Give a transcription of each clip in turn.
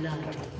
blood.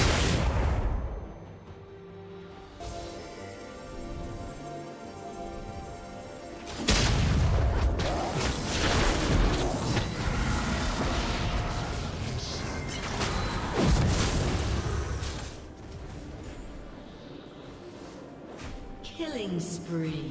Spree.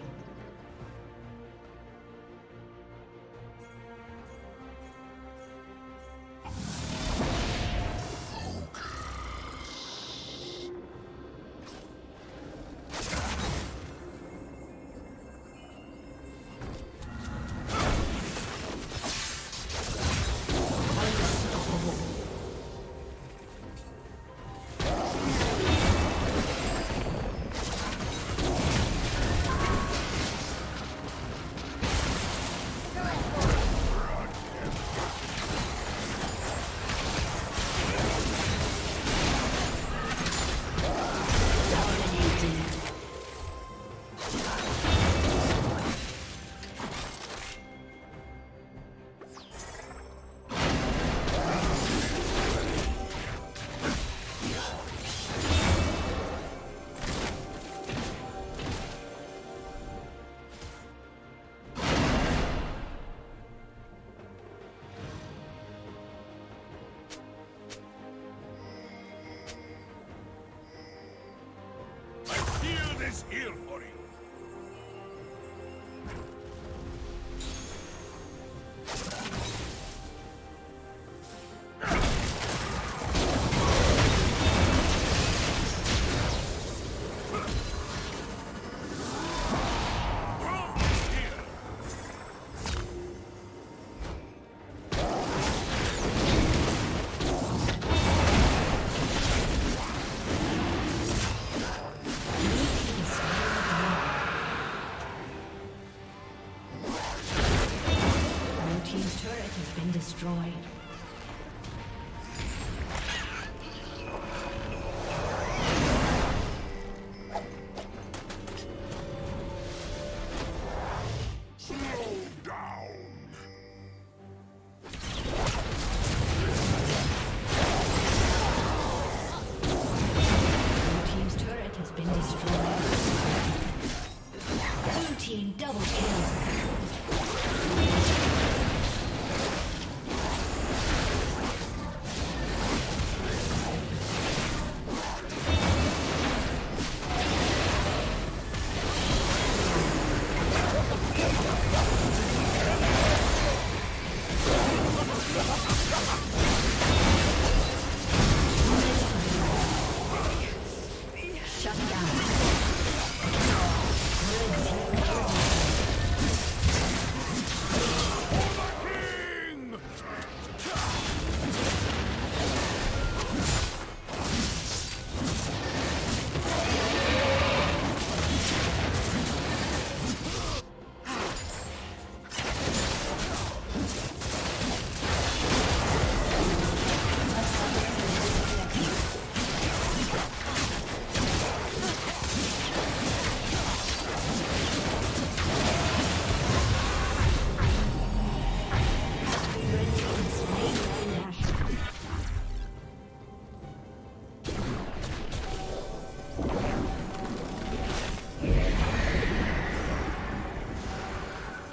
Is here for you. been destroyed.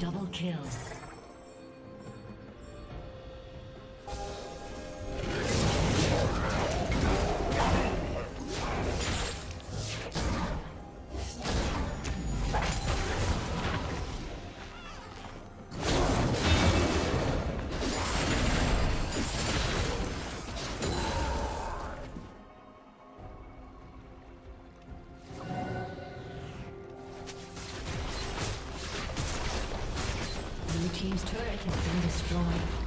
Double kill. Destroyed.